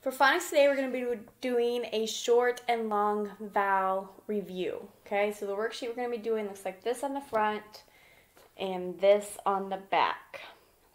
For phonics today, we're going to be doing a short and long vowel review. Okay, so the worksheet we're going to be doing looks like this on the front and this on the back.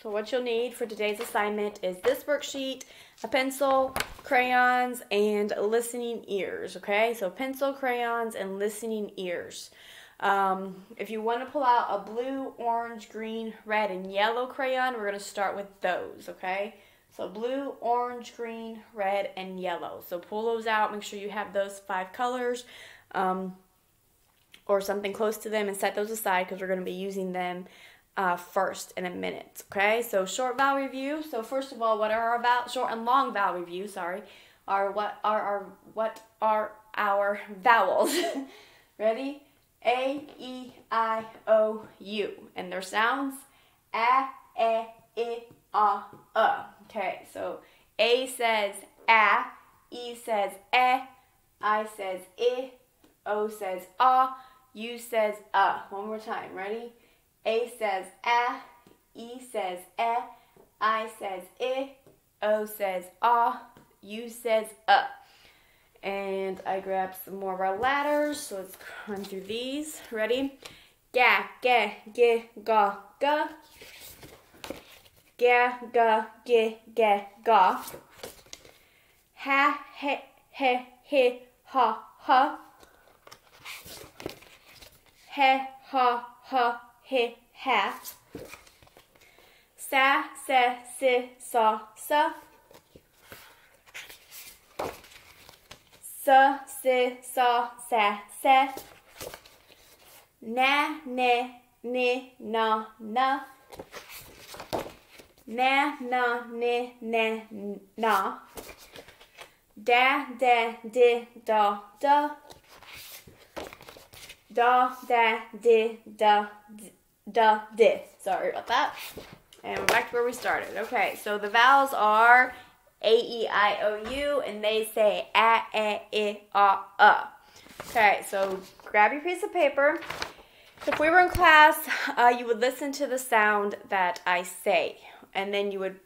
So what you'll need for today's assignment is this worksheet, a pencil, crayons, and listening ears. Okay, so pencil, crayons, and listening ears. Um, if you want to pull out a blue, orange, green, red, and yellow crayon, we're going to start with those. Okay. So blue, orange, green, red, and yellow. So pull those out. Make sure you have those five colors um, or something close to them and set those aside because we're going to be using them uh, first in a minute. Okay, so short vowel review. So first of all, what are our vowel, short and long vowel review, sorry, are what are our, what are our vowels? Ready? A, E, I, O, U. And their sounds, a, e, i, a. Okay, so A says a, E says e, I says i, O says ah, U says uh. One more time, ready? A says a, E says e, I says i, O says ah, U says uh. And I grabbed some more of our ladders, so let's run through these. Ready? Ga, ga, ge, ga, ga ga, ga, ge, ge, ga. Ha, he, he, he, ha, ha. He, ha, ha, he, ha. Sa, sa si, sa, sa. Sa, si, sa, sa, sa. Na, ne, ni, na, na na na ne ne na. Da da di da da. Da da di da da di sorry about that. And we're back to where we started. Okay so the vowels are a e i o u and they say a e i a uh okay so grab your piece of paper. If we were in class, uh, you would listen to the sound that I say and then you would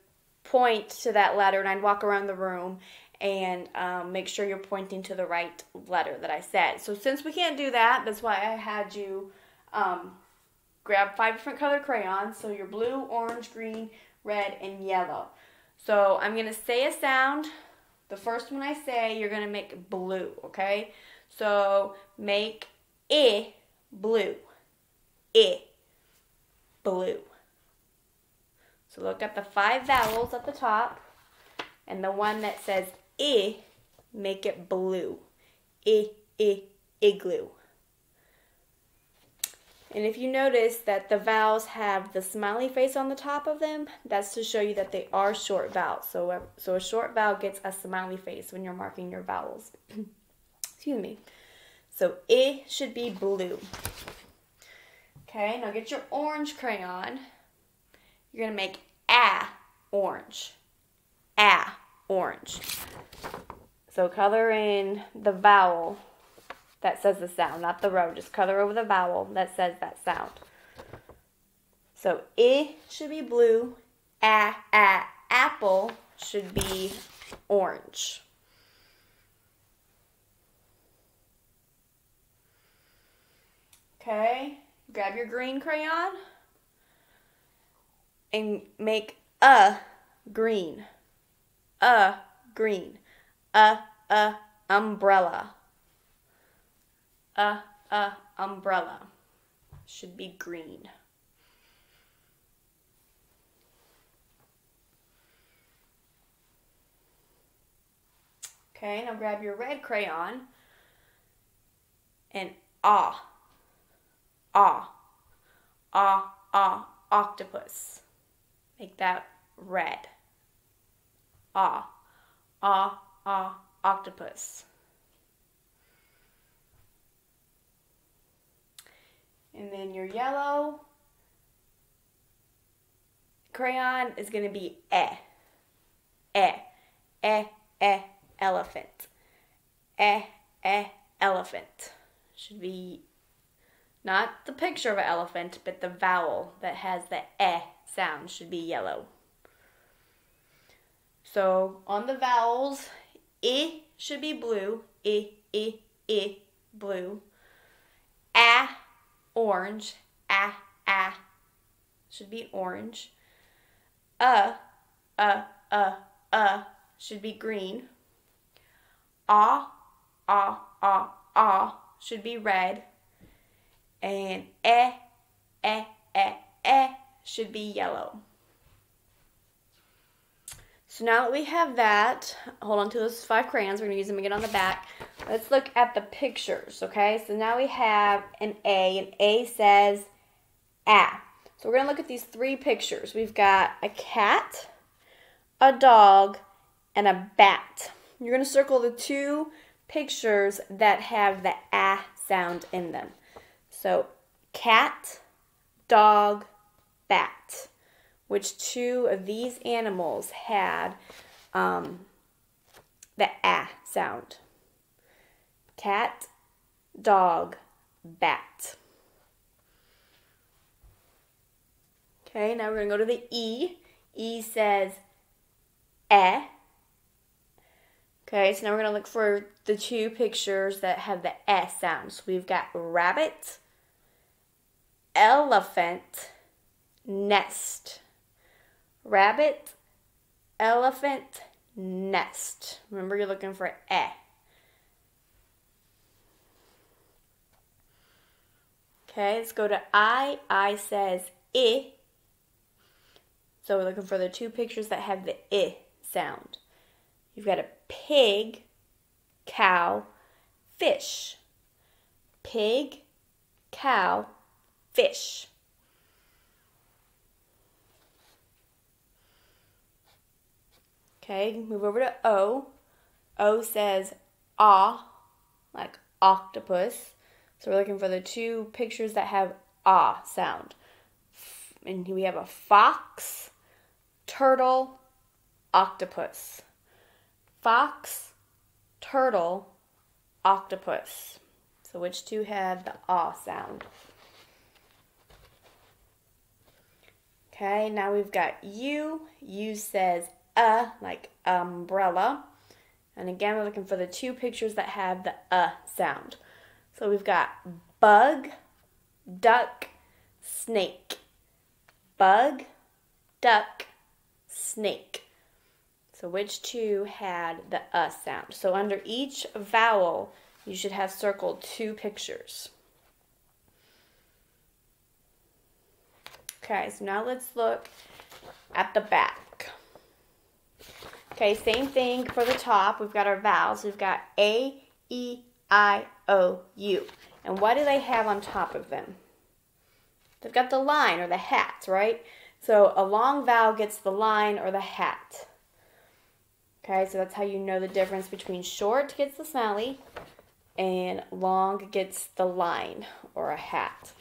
point to that letter, and I'd walk around the room and um, make sure you're pointing to the right letter that I said. So since we can't do that, that's why I had you um, grab five different colored crayons. So your blue, orange, green, red, and yellow. So I'm going to say a sound. The first one I say, you're going to make blue, okay? So make I blue. I blue. So look at the five vowels at the top, and the one that says I, make it blue. I, I, igloo. And if you notice that the vowels have the smiley face on the top of them, that's to show you that they are short vowels. So, a, so a short vowel gets a smiley face when you're marking your vowels. Excuse me. So I should be blue. Okay, now get your orange crayon. You're going to make a orange. A orange. So color in the vowel that says the sound, not the row. Just color over the vowel that says that sound. So I should be blue. A, a, apple should be orange. Okay, grab your green crayon and make a green. A green. A a umbrella. A a umbrella. Should be green. Okay, now grab your red crayon and ah. Ah. Ah, ah, octopus. Make that red. Ah, ah, ah, octopus. And then your yellow crayon is going to be e. E. E. E. Elephant. E. E. Elephant. Should be not the picture of an elephant, but the vowel that has the e sound should be yellow. So on the vowels, I should be blue. I, I, I, blue. A, orange. A, a, should be orange. Uh, uh, uh, uh, should be green. Ah, ah, ah, ah, should be red. And eh, eh, eh, should be yellow. So now that we have that, hold on to those five crayons. We're going to use them again on the back. Let's look at the pictures, okay? So now we have an A, and A says ah. So we're going to look at these three pictures. We've got a cat, a dog, and a bat. You're going to circle the two pictures that have the ah sound in them. So cat, dog, bat which two of these animals had um, the ah sound cat, dog, bat. Okay, now we're going to go to the E. E says eh. Okay, so now we're going to look for the two pictures that have the S sound. So we've got rabbit, elephant, nest rabbit, elephant, nest. Remember, you're looking for e. Okay, let's go to I. I says I. So we're looking for the two pictures that have the I sound. You've got a pig, cow, fish. Pig, cow, fish. Okay, move over to O. O says ah, like octopus. So we're looking for the two pictures that have ah sound. And we have a fox, turtle, octopus. Fox, turtle, octopus. So which two have the ah sound? Okay, now we've got U. U says uh, like umbrella. And again, we're looking for the two pictures that have the uh sound. So we've got bug, duck, snake. Bug, duck, snake. So which two had the uh sound? So under each vowel, you should have circled two pictures. Okay, so now let's look at the back. Okay, same thing for the top. We've got our vowels. We've got A, E, I, O, U. And what do they have on top of them? They've got the line or the hat, right? So a long vowel gets the line or the hat. Okay, so that's how you know the difference between short gets the smiley and long gets the line or a hat.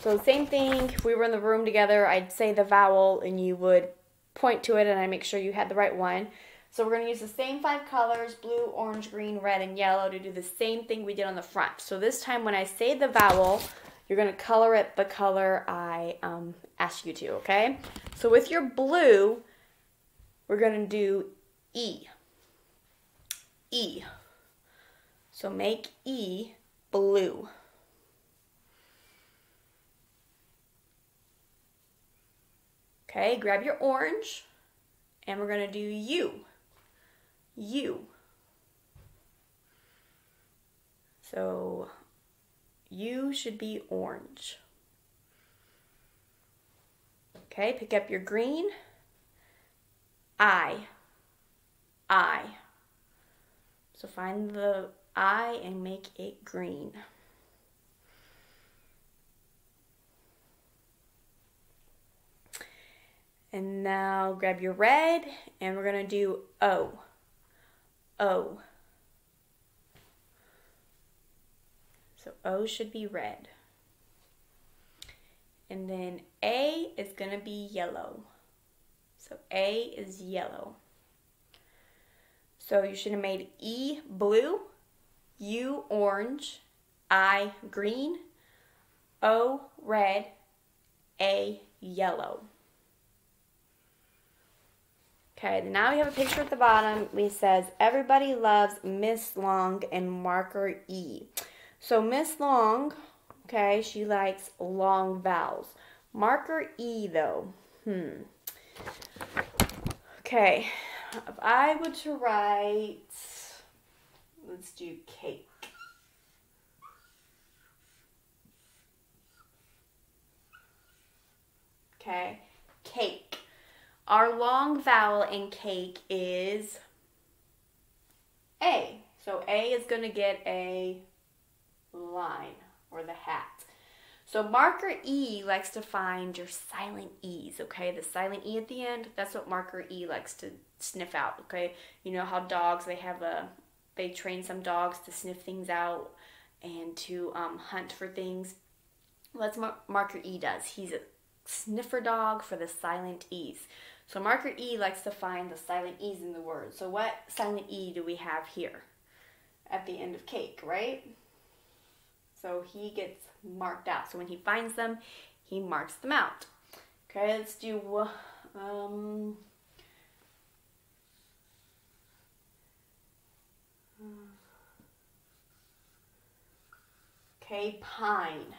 So same thing, if we were in the room together, I'd say the vowel and you would point to it and I make sure you had the right one. So we're going to use the same five colors, blue, orange, green, red, and yellow to do the same thing we did on the front. So this time when I say the vowel, you're going to color it the color I um, ask you to, okay? So with your blue, we're going to do E. E. So make E blue. Okay, grab your orange, and we're going to do U you. So you should be orange. Okay, pick up your green. I. I. So find the I and make it green. And now grab your red and we're going to do O. O. So O should be red. And then A is going to be yellow. So A is yellow. So you should have made E blue, U orange, I green, O red, A yellow. Okay, now we have a picture at the bottom. We says everybody loves Miss Long and marker E. So Miss Long, okay, she likes long vowels. Marker E though. Hmm. Okay, if I were to write, let's do cake. Okay, cake. Our long vowel in cake is A. So A is going to get a line or the hat. So marker E likes to find your silent E's, okay? The silent E at the end, that's what marker E likes to sniff out, okay? You know how dogs, they have a, they train some dogs to sniff things out and to um, hunt for things. Well, that's what marker E does. He's a sniffer dog for the silent E's. So marker E likes to find the silent E's in the word. So what silent E do we have here at the end of cake, right? So he gets marked out. So when he finds them, he marks them out. Okay, let's do um, Okay, pine.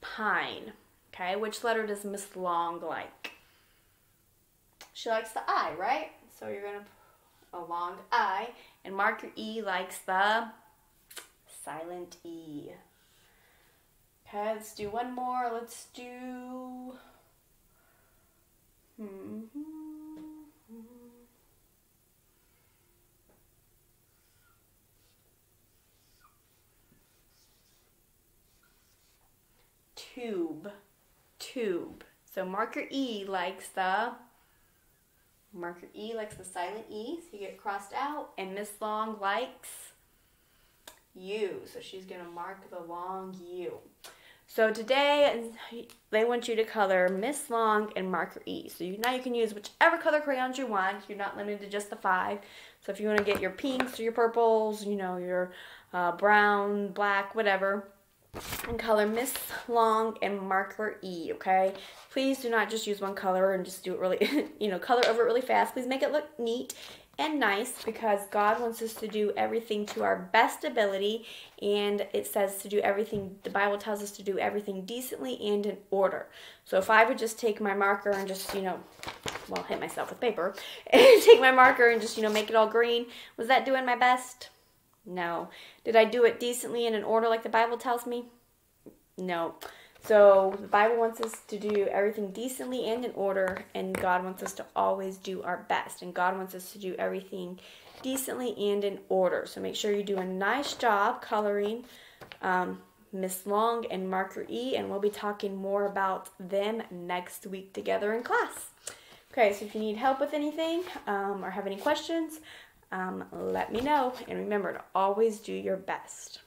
Pine. Okay, which letter does Miss Long like? She likes the I, right? So you're going to put a long I. And marker E likes the silent E. Okay, let's do one more. Let's do. Hmm. Tube. Tube. So marker E likes the marker E likes the silent E, so you get crossed out. And Miss Long likes U, so she's gonna mark the long U. So today they want you to color Miss Long and marker E. So you, now you can use whichever color crayons you want. You're not limited to just the five. So if you want to get your pinks or your purples, you know, your uh, brown, black, whatever, and color Miss Long and marker E, okay? Please do not just use one color and just do it really, you know, color over it really fast. Please make it look neat and nice because God wants us to do everything to our best ability and it says to do everything the Bible tells us to do everything decently and in order. So if I would just take my marker and just, you know, well, hit myself with paper and take my marker and just, you know, make it all green, was that doing my best? No. Did I do it decently in an order like the Bible tells me? No. So the Bible wants us to do everything decently and in order, and God wants us to always do our best. And God wants us to do everything decently and in order. So make sure you do a nice job coloring um, Miss Long and Marker E, and we'll be talking more about them next week together in class. Okay, so if you need help with anything um, or have any questions, um, let me know. And remember to always do your best.